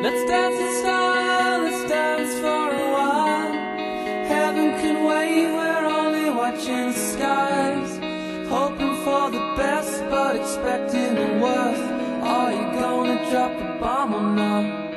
Let's dance in style, let's dance for a while. Heaven can wait, we're only watching the skies. Hoping for the best, but expecting the worst. Are you gonna drop a bomb or not?